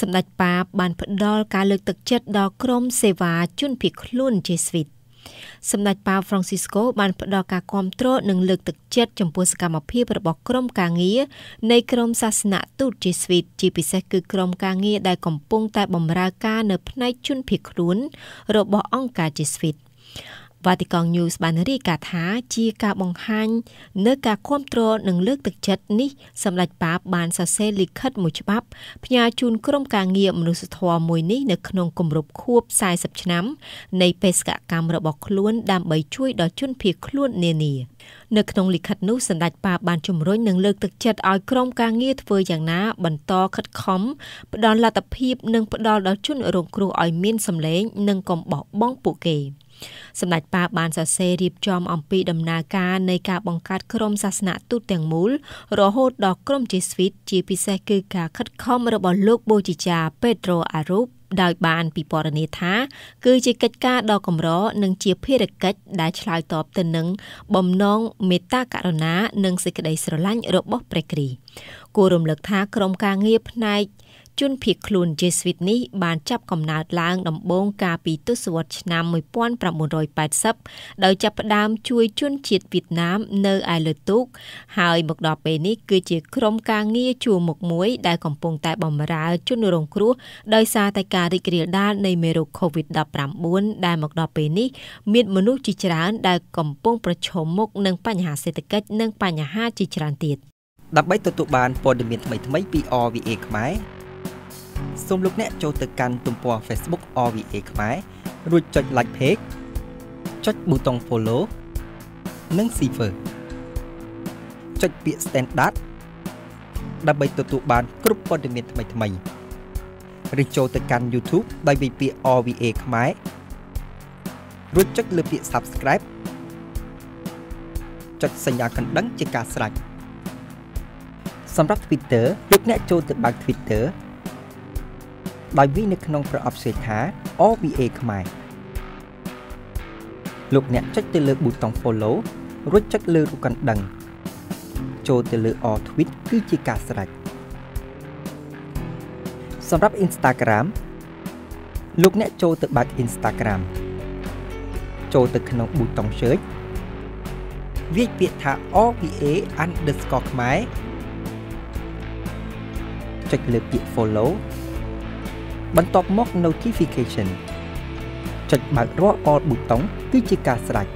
សម្ដេចប៉ាបបានផ្ដល់ការលើកទឹកចិត្តដល់ក្រុមសេវាជនភៀសខ្លួនជាស្វីតសម្ដេចប៉ា Francisco បានផ្ដល់ការគាំទ្រនិងលើកទឹកចិត្តចំពោះសកម្មភាពរបស់ក្រុមការងារនៃក្រុមសាសនទូតជាស្វីតជាពិសេសគឺក្រុមការងារដែលកំពុងតែបម្រើការនៅផ្នែកជនភៀសខ្លួនរបស់អង្គការជាស្វីត។ Vatican News បានរាយការណ៍ថាជាការបង្ហាញនៅការគ្រប់គ្រងនិងលើកទឹកចិត្តនេះសម្ដេចប៉ាបបានសរសេរលិខិតមួយច្បាប់ផ្ញើជូនក្រុមការងារមនុស្សធម៌មួយនេះនៅក្នុងគម្រប់ខួប40ឆ្នាំនៃបេសកកម្មរបស់ខ្លួនដើម្បីជួយដល់ជនភៀសខ្លួននានានៅក្នុងលិខិតនោះសម្ដេចប៉ាបានជំរុញនិងលើកទឹកចិត្តឲ្យក្រុមការងារធ្វើយ៉ាងណាបន្តខិតខំផ្ដល់លទ្ធភាពនិងផ្ដល់ដល់ជនរងគ្រោះឲ្យមានសម្លេងនិងកុំបោះបង់ពួកគេ។ សម្ដេចប៉ាបានសរសេររៀបចំអំពីដំណើរការនៃការបង្កើតក្រុមសាសនាទូតទាំងមូលរហូតដល់ក្រុមជាស្វីតជាពិសេសគឺការខិតខំរបស់លោកបូជីចាពេត្រូអារូបដោយបានពិពណ៌នាថា គឺជាកិច្ចការដ៏កម្រនិងជាភារកិច្ចដែលឆ្លើយតបទៅនឹងបំណងមេត្តាករុណា និងសេចក្តីស្រឡាញ់របស់ព្រះគ្រីស្ទគួររំលឹកថាក្រុមការងារផ្នែក ជនភៀសខ្លួនជេស្វីតនេះបានចាប់កំណើតឡើងដំបូងកាលពីទសវត្សរ៍ឆ្នាំ1980ដោយចាប់ផ្ដើមជួយជនជាតិវៀតណាមនៅឯលើទូក ហើយមកដល់ពេលនេះគឺជាក្រុមការងារជួរមុខមួយដែលកំពុងតែបម្រើជនរងគ្រោះដោយសារតែការរីករាលដាលនៃមេរោគ COVID-19 ដែលមកដល់ពេលនេះមានមនុស្សជាច្រើនដែលកំពុងប្រឈមមុខនឹងបញ្ហាសេដ្ឋកិច្ចនិងបញ្ហាជាច្រើនទៀតដើម្បីទទួលបានព័ត៌មានថ្មីៗពី RVA ខ្មែរ សូមលោកអ្នកចូលទៅកាន់ទំព័រ Facebook RVA ខ្មែររួចចុច Like Page ចុចប៊ូតុង Follow និង Share ចុចពាក្យ Standard ដើម្បីទទួលបានគ្រប់ព័ត៌មានថ្មីៗឬចូលទៅកាន់ YouTube ដោយវាយពាក្យ RVA ខ្មែររួចចុចលើពាក្យ Subscribe ចុចសញ្ញាកណ្ដឹងជាការស្រេចសម្រាប់ Twitter លោកអ្នកចូលទៅបើក Twitter ដោយវានៅក្នុងប្រអប់សេថា OVA ខ្មែរលោកអ្នកចុចទៅលើប៊ូតុង Follow រួចចុចលើរូបកណ្ដឹង ចូលទៅលើ All Tweet គឺជាការស្រេចសម្រាប់ Instagram លោកអ្នកចូលទៅបើក Instagram ចូលទៅក្នុងប៊ូតុង Search វាយពាក្យថា OVA underscore ខ្មែរចុចលើពាក្យ Follow បន្ទាប់មក notification ចុចបើករាល់ all ប៊ូតុងគឺជាការស្រេច